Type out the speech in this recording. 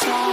time.